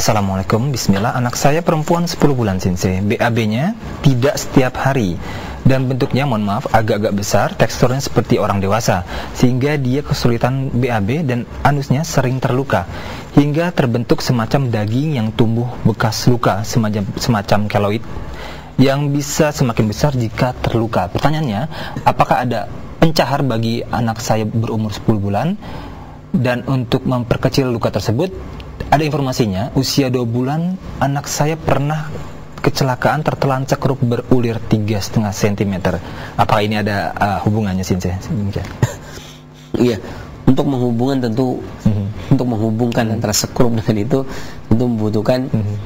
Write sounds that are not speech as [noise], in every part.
Assalamualaikum, bismillah. Anak saya perempuan 10 bulan Sinse. BAB-nya tidak setiap hari. Dan bentuknya, mohon maaf, agak-agak besar, teksturnya seperti orang dewasa. Sehingga dia kesulitan BAB dan anusnya sering terluka. Hingga terbentuk semacam daging yang tumbuh bekas luka, semacam, semacam keloid. Yang bisa semakin besar jika terluka. Pertanyaannya, apakah ada pencahar bagi anak saya berumur 10 bulan? Dan untuk memperkecil luka tersebut, ada informasinya, usia dua bulan anak saya pernah kecelakaan tertelan cekruk berulir tiga setengah sentimeter. Apakah ini ada uh, hubungannya sih? [laughs] Iya, untuk menghubungkan tentu mm-hmm. untuk menghubungkan mm-hmm. antara sekrup dengan itu tentu membutuhkan mm-hmm.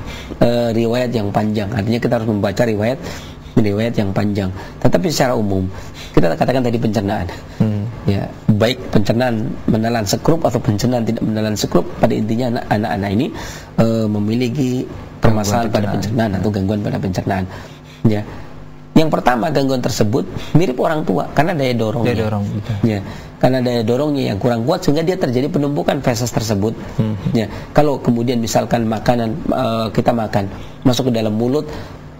uh, riwayat yang panjang. Artinya kita harus membaca riwayat riwayat yang panjang. Tetapi secara umum kita katakan tadi pencernaan. Mm. Ya, baik pencernaan menelan sekrup atau pencernaan tidak menelan sekrup pada intinya anak-anak ini e, memiliki permasalahan pada pencernaan atau gangguan pada pencernaan ya yang pertama gangguan tersebut mirip orang tua karena daya dorongnya. Daya dorong, gitu. Ya, karena daya dorongnya yang kurang kuat sehingga dia terjadi penumpukan feses tersebut. Hmm. Ya, kalau kemudian misalkan makanan uh, kita makan masuk ke dalam mulut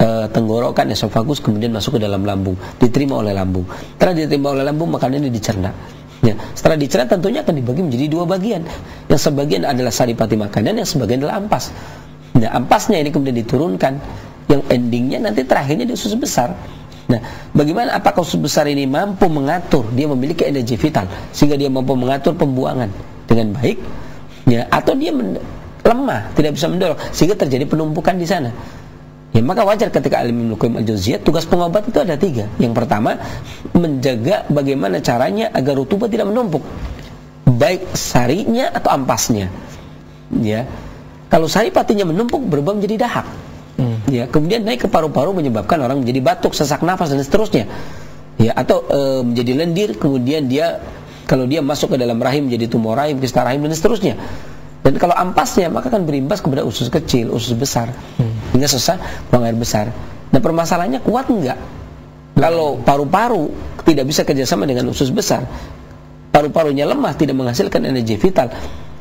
uh, tenggorokan esofagus kemudian masuk ke dalam lambung, diterima oleh lambung. Setelah diterima oleh lambung makanan ini dicerna. Ya, setelah dicerna tentunya akan dibagi menjadi dua bagian. Yang sebagian adalah saripati makanan, yang sebagian adalah ampas. Nah, ampasnya ini kemudian diturunkan, yang endingnya nanti terakhirnya di usus besar. Nah, bagaimana apakah usus besar ini mampu mengatur, dia memiliki energi vital sehingga dia mampu mengatur pembuangan dengan baik, ya, atau dia lemah, tidak bisa mendorong sehingga terjadi penumpukan di sana. Ya, maka wajar ketika alim Ibnu al tugas pengobat itu ada tiga. Yang pertama, menjaga bagaimana caranya agar rutubat tidak menumpuk. Baik sarinya atau ampasnya. Ya. Kalau sari patinya menumpuk berubah menjadi dahak. Hmm. Ya, kemudian naik ke paru-paru menyebabkan orang menjadi batuk, sesak nafas dan seterusnya. Ya, atau e, menjadi lendir kemudian dia kalau dia masuk ke dalam rahim menjadi tumor rahim, kista rahim dan seterusnya. Dan kalau ampasnya maka akan berimbas kepada usus kecil, usus besar. Hmm. Hingga susah buang air besar. Nah permasalahannya kuat enggak? Kalau paru-paru tidak bisa kerjasama dengan usus besar, paru-parunya lemah, tidak menghasilkan energi vital,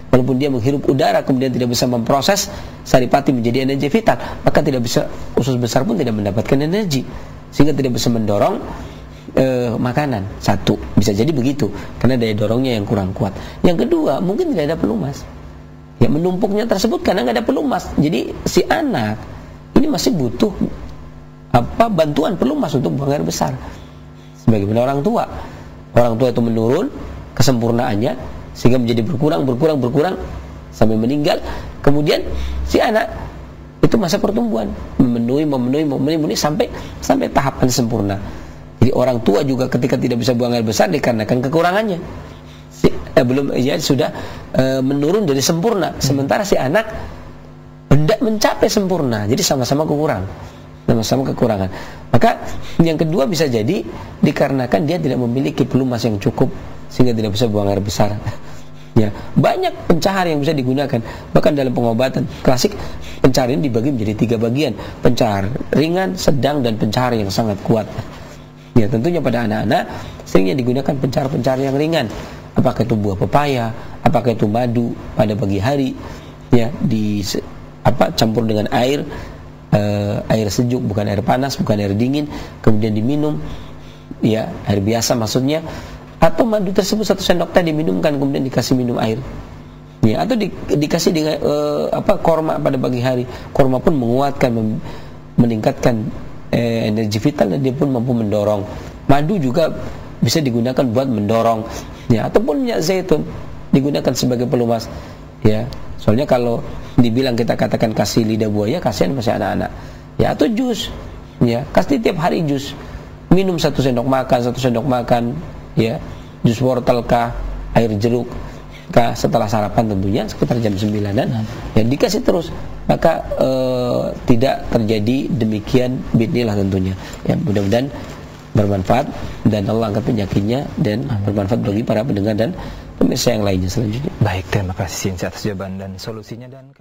walaupun dia menghirup udara kemudian tidak bisa memproses saripati menjadi energi vital, maka tidak bisa usus besar pun tidak mendapatkan energi, sehingga tidak bisa mendorong eh, makanan. Satu, bisa jadi begitu, karena daya dorongnya yang kurang kuat. Yang kedua, mungkin tidak ada pelumas ya menumpuknya tersebut karena nggak ada pelumas. Jadi si anak ini masih butuh apa bantuan pelumas untuk buang air besar. Sebagaimana orang tua. Orang tua itu menurun kesempurnaannya sehingga menjadi berkurang berkurang berkurang sampai meninggal. Kemudian si anak itu masa pertumbuhan. Memenuhi memenuhi memenuhi, memenuhi sampai sampai tahapan sempurna. Jadi orang tua juga ketika tidak bisa buang air besar dikarenakan kekurangannya eh, belum ya sudah eh, menurun dari sempurna. Sementara si anak hendak mencapai sempurna, jadi sama-sama kekurang, sama-sama kekurangan. Maka yang kedua bisa jadi dikarenakan dia tidak memiliki pelumas yang cukup sehingga tidak bisa buang air besar. [laughs] Ya, banyak pencahar yang bisa digunakan. Bahkan dalam pengobatan klasik, pencahar ini dibagi menjadi tiga bagian: pencahar ringan, sedang, dan pencahar yang sangat kuat. Ya, tentunya pada anak-anak seringnya digunakan pencahar-pencahar yang ringan apakah itu buah pepaya, apakah itu madu pada pagi hari, ya di apa campur dengan air, uh, air sejuk bukan air panas, bukan air dingin, kemudian diminum, ya air biasa maksudnya, atau madu tersebut satu sendok teh diminumkan kemudian dikasih minum air. Ya, atau di, dikasih dengan uh, apa korma pada pagi hari. Korma pun menguatkan, mem, meningkatkan eh, energi vital dan dia pun mampu mendorong. Madu juga bisa digunakan buat mendorong ya ataupun minyak zaitun digunakan sebagai pelumas. Ya soalnya kalau dibilang kita katakan kasih lidah buaya kasihan masih anak-anak. Ya atau jus. Ya kasih tiap hari jus. Minum satu sendok makan satu sendok makan. Ya jus wortel kah air jeruk kah setelah sarapan tentunya sekitar jam 9 dan ya dikasih terus. Maka eh, tidak terjadi demikian bidnilah tentunya. Ya mudah-mudahan bermanfaat dan Allah angkat penyakitnya dan Amin. bermanfaat bagi para pendengar dan pemirsa yang lainnya selanjutnya. Baik, terima kasih atas jawaban dan solusinya dan